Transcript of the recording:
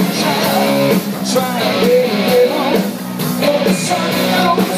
Try, try to get it on. Oh, the sun.